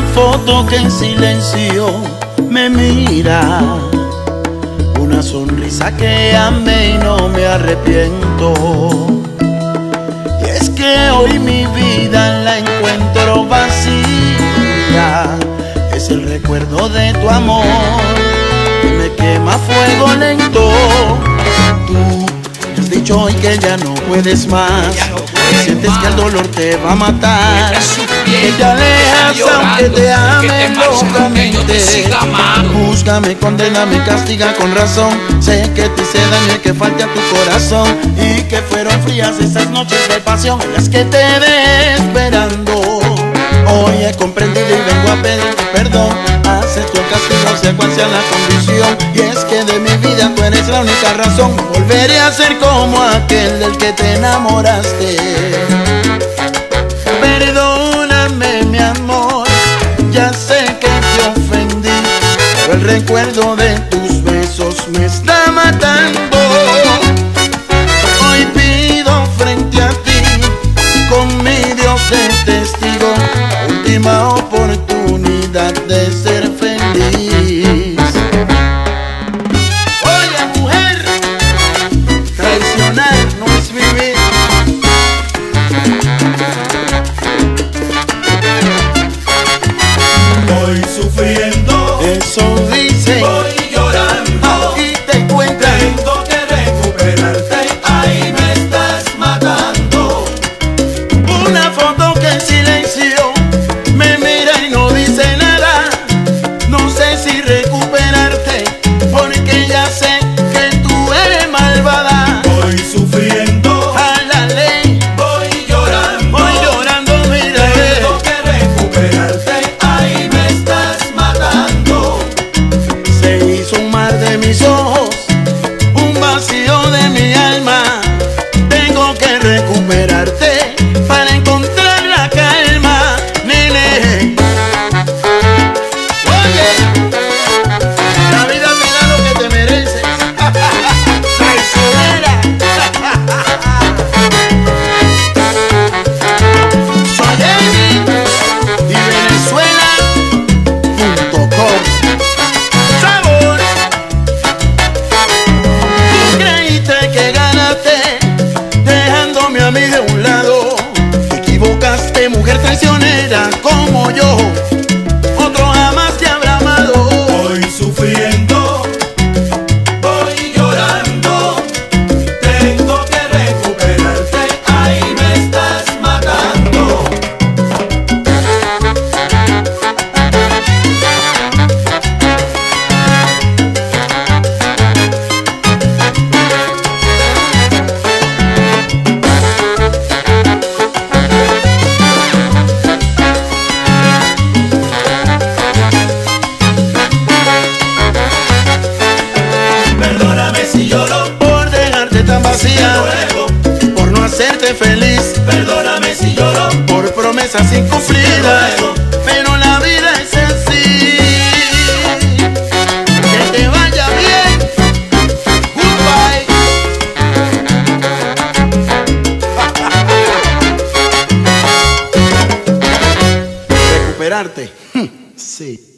foto que en silencio me mira. Una sonrisa que amé y no me arrepiento. Y es que hoy mi vida la encuentro vacía. Dicho hoy que ya no puedes más. No puedes sientes que el dolor te va a matar. Que te alejas llorando, aunque te ame locamente. Búscame, condéname, castiga con razón. Sé que te hice daño y que falta tu corazón. Y que fueron frías esas noches de pasión en las que te dejé esperando. Hoy he comprendido y vengo a pedirte perdón. Acepto el castigo, cual sea la condición. Y es que de mi vida tú eres la única razón. Volveré a ser como aquel del que te enamoraste. Perdóname, mi amor, ya sé que te ofendí, pero el recuerdo de tus besos me está matando. De hacerte feliz, Perdóname si lloro, por promesas incumplidas. Pero la vida es así. Que te vaya bien. Goodbye. Recuperarte. Hmm, Sí.